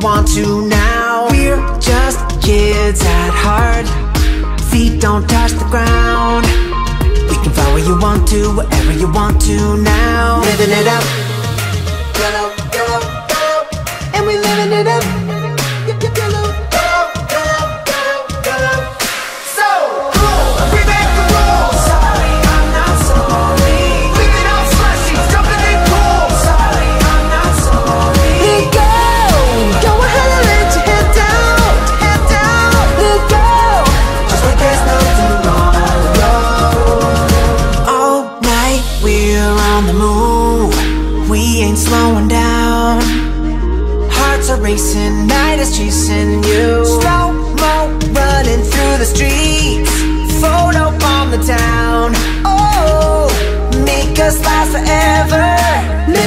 want to now. We're just kids at heart. Feet don't touch the ground. We can fly where you want to, wherever you want to now. Living it up.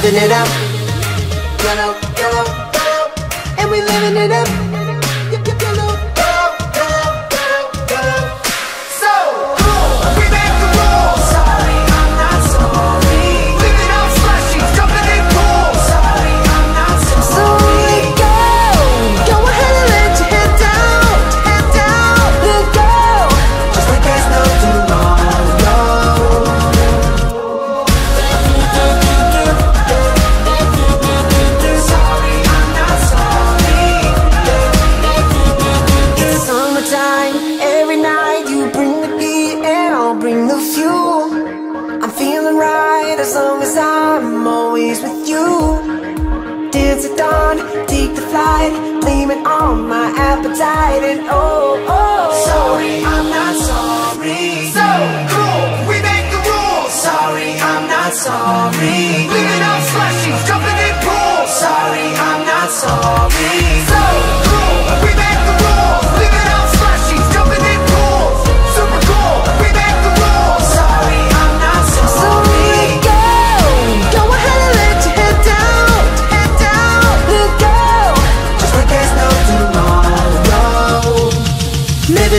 living it up. Yellow, yellow, yellow, and we living it up. as long as I'm always with you. Dance at dawn, take the flight Leaning on my appetite And oh, oh. Sorry, I'm not sorry. So cool, we make the rules. Sorry, I'm not sorry.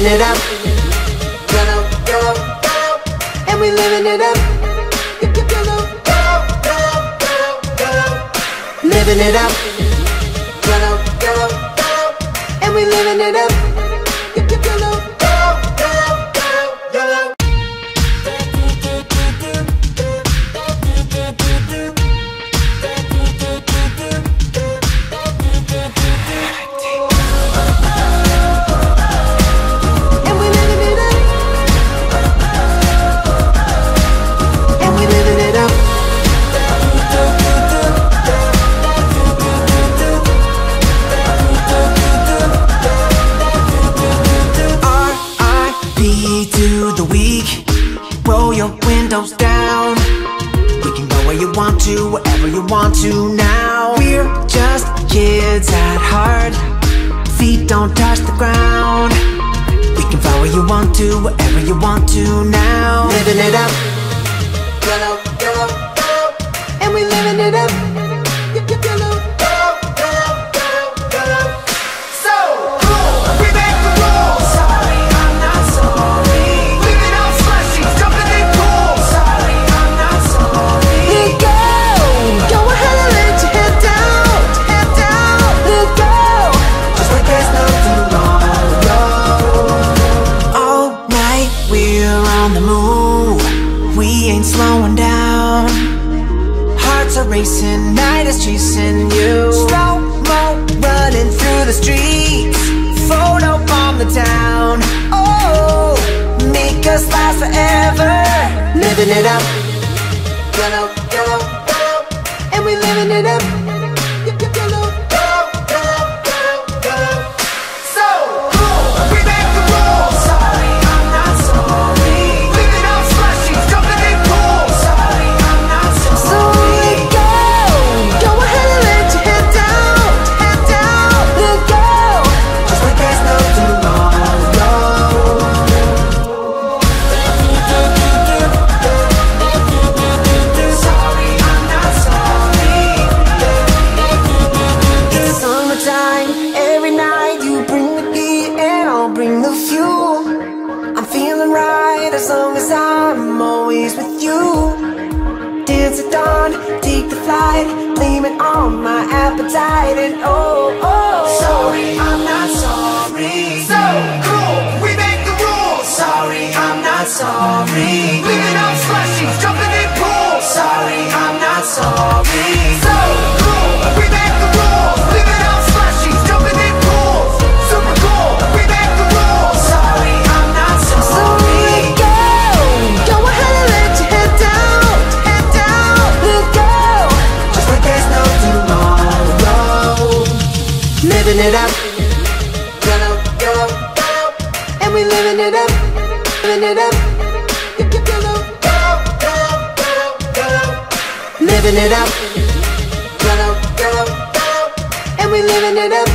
living it up. And we living it up. Living it up. And we living it up. kids at heart. Feet don't touch the ground. We can fly where you want to, wherever you want to now. Living it up. racing, night is chasing you. Slow mo running through the streets. Photo bomb the town. Oh, make us last forever. Living it up. right as long as I'm always with you Dance at dawn, take the flight Blame it on my appetite and oh, oh, sorry. Living it up. Go, go, go. And we living it up, living it up. Go. Living it up. Go, go, go. And we living it up,